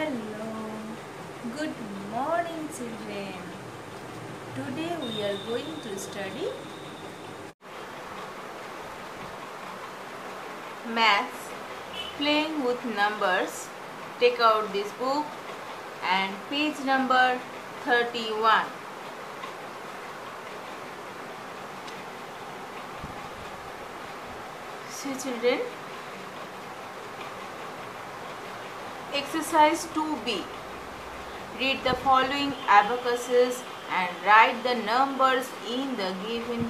Hello. Good morning, children. Today we are going to study Maths Playing with Numbers. Take out this book and page number 31. So, children, exercise 2b. Read the following abacuses and write the numbers in the given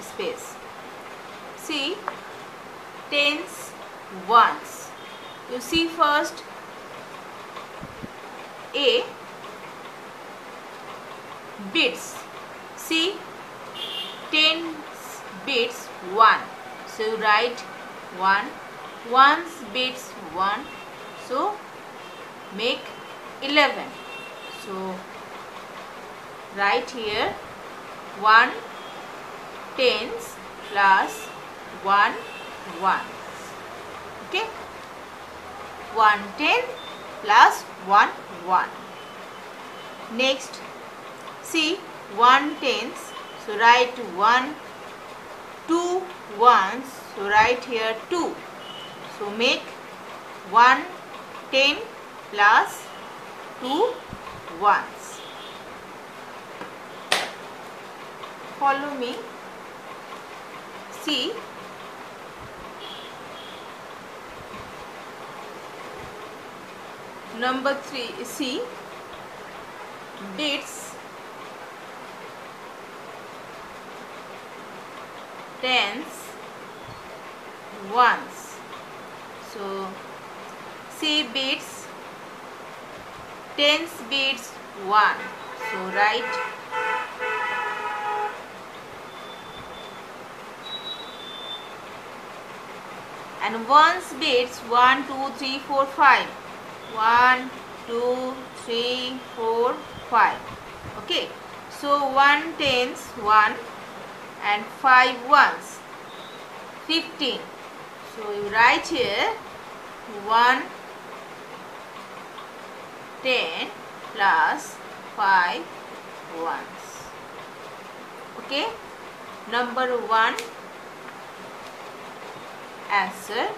space. See, tens, ones. You see first A bits. See, tens bits 1. So you write 1. Ones bits 1. So make 11. So write here 1 tens plus 1 1 okay? 1 10 plus 1 1 next see 1 tens. So write 1 2 ones. So write here 2 so make 1 10 plus 2 ones. Follow me. See. Number 3 see. Bits tens. Ones. So see bits tens bits 1 so write and ones bits 1 2 3 4 5 1 2 3 4 5 okay. So 1 tens 1 and 5 ones. 15 so you write here 1 10 plus 5 ones. Okay? Number 1 answer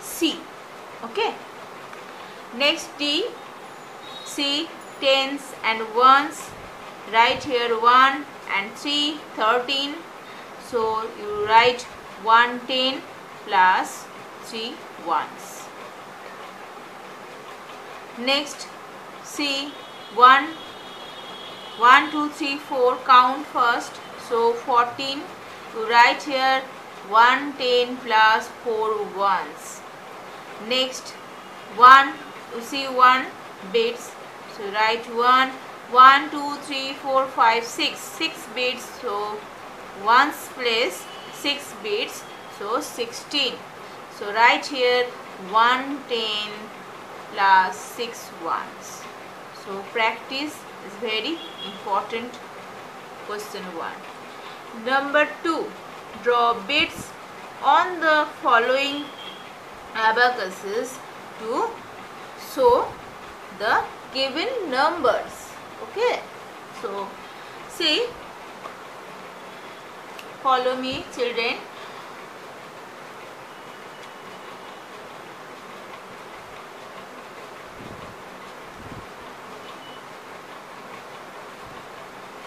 C. Okay? Next D C tens and ones. Write here 1 and 3 13 so you write 1 10 plus 3 ones. Next see 1 1 2 3 4 count first. So 14 you write here 1 10 plus 4 ones. Next 1 you see 1 bits. So write 1 1 2 3 4 5 6 6 bits so ones place 6 bits so 16 so write here 1 10 plus 6 ones so practice is very important. Question 1 number 2 draw bits on the following abacuses to show the given numbers. Okay? So see follow me children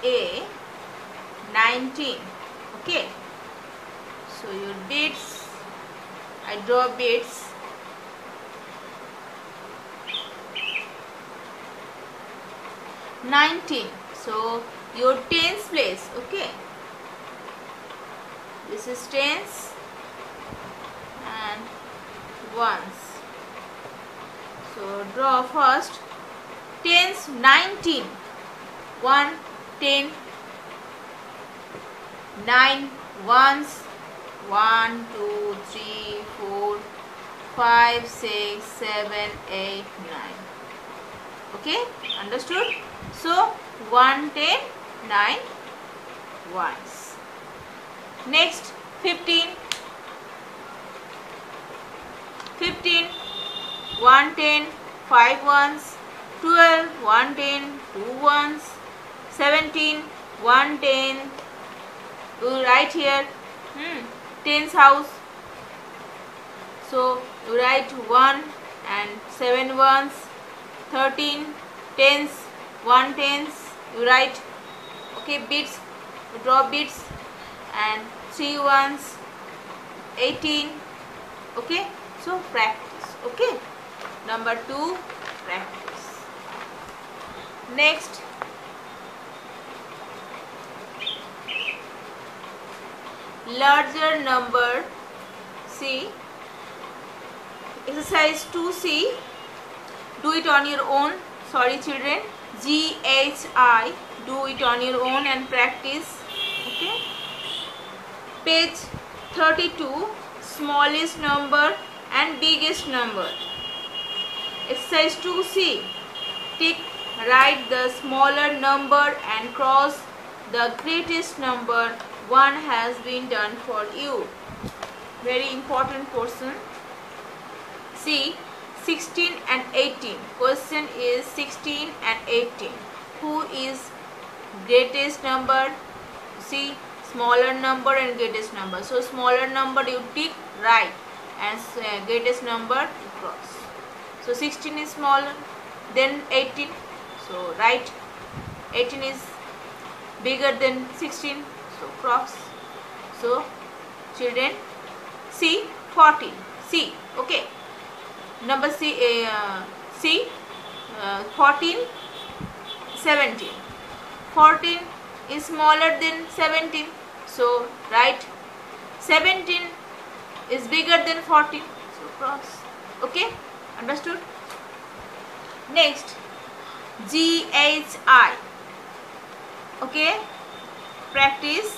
a 19 okay so your bits i draw bits Nineteen. So your tens place, okay. This is tens and ones. So draw first tens nineteen. One, ten, nine ones. One, two, three, four, five, six, seven, eight, nine. Okay, understood? So 1, 10, 9 ones. Next 15. 15, 1, 10, 5 ones, 12 110 2 ones 17 110 you write here hmm, tens house. So you write 1 and 7 ones 13 tens 1 tens you write okay bits draw bits and 3 ones 18 okay so practice okay. Number 2 practice. Next larger number see exercise 2c do it on your own. Sorry children. G h i. Do it on your own and practice. Okay. Page 32 smallest number and biggest number. Exercise 2c tick write the smaller number and cross the greatest number one has been done for you. Very important portion see 16 and 18 question is 16 and 18 who is greatest number? See smaller number and greatest number. So smaller number you tick right and uh, greatest number you cross. So 16 is smaller than 18 so right. 18 is bigger than 16 so cross so children. C 14 C okay. Number c uh, c uh, 14 17 14 is smaller than 17 so right. 17 is bigger than 14 so cross okay? Understood? Next. G h i. Okay practice.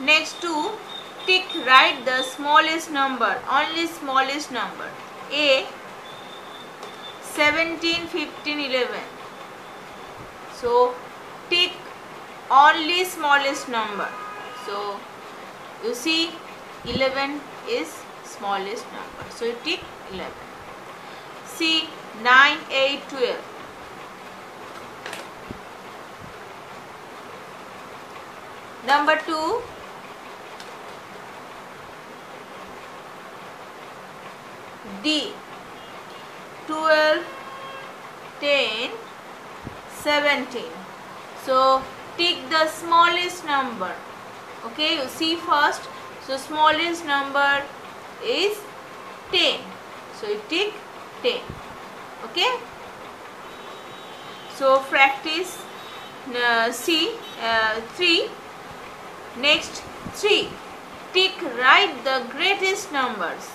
Next to tick write the smallest number only smallest number. A 17 15 11 so tick only smallest number. So you see 11 is smallest number. So you tick 11 see 9 8 12 number 2 D. 12 10 17 so take the smallest number. Okay you see first. So smallest number is 10 so you take 10 okay? So practice uh, see uh, 3 next 3 tick write the greatest numbers.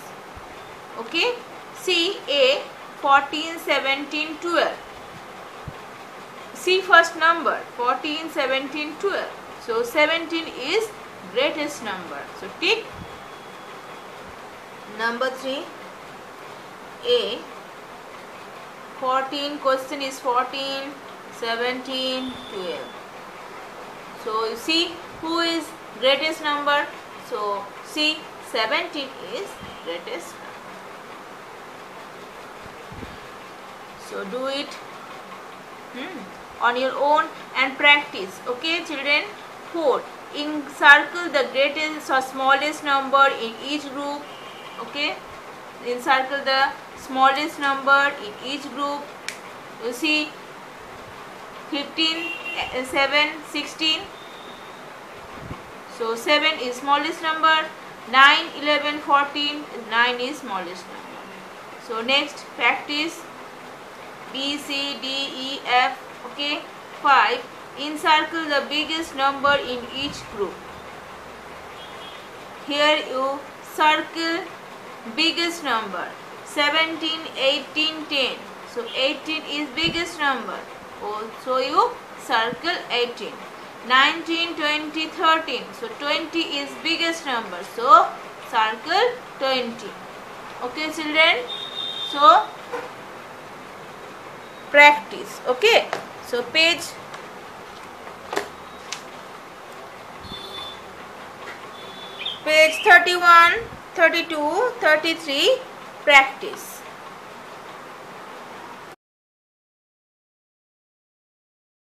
Okay? See a 14 17 12 see first number 14 17 12 so 17 is greatest number. So tick. Number 3 a 14 question is 14 17 12 so you see who is greatest number. So C 17 is greatest. So do it hmm, on your own and practice. Okay children? 4 encircle the greatest or smallest number in each group. Okay? Encircle the smallest number in each group. You see 15 7 16 so 7 is smallest number 9 11 14 9 is smallest number so next practice B, C, D, E, F. Okay. 5. Encircle the biggest number in each group. Here you circle biggest number. 17, 18, 10. So 18 is biggest number. Oh, So you circle 18. 19, 20, 13. So 20 is biggest number. So circle 20. Okay children. So practice okay so page page 31 32 33 practice